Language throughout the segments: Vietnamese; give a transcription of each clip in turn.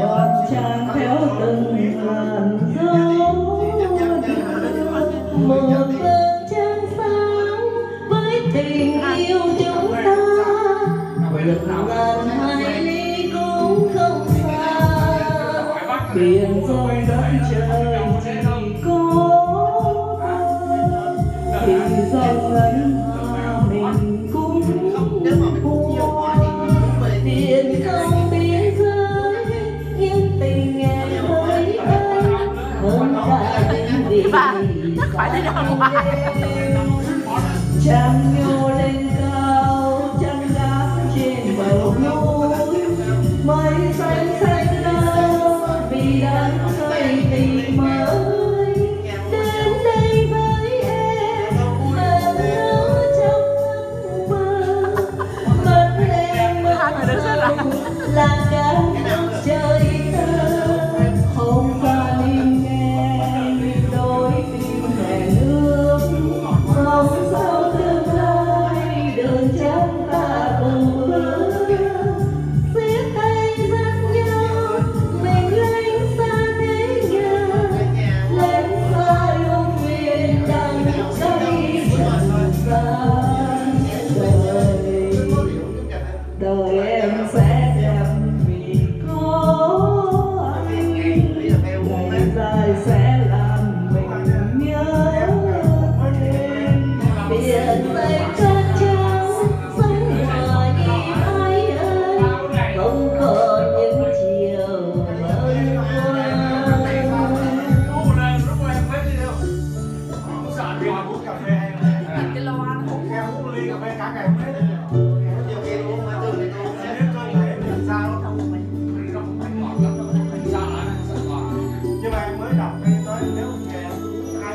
bọn chàng theo từng làn gió một phương trăng sáng với tình yêu chúng ta. Ngàn hai ly cũng không xa. Biển rồi đất trời chỉ có. Tình dòng ngân Chàng nhô lên cao.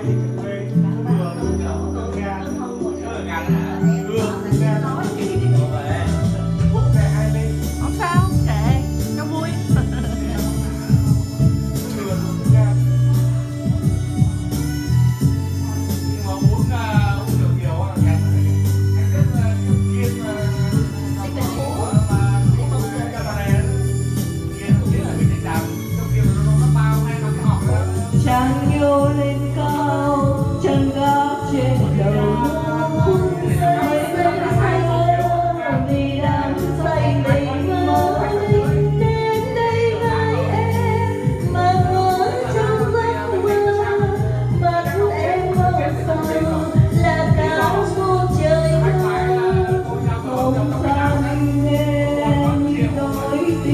Thank you.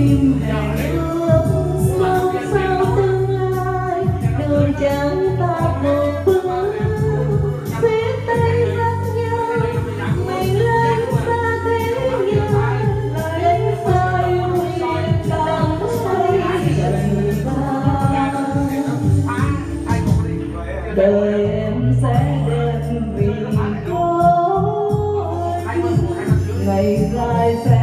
tim hẹn ước mong sao tương lai đường chẳng ta một bước xiết tay dắt nhau mình lên xa thế nhau đến xa yêu em càng say dần em sẽ đẹp vì có ngày dài sẽ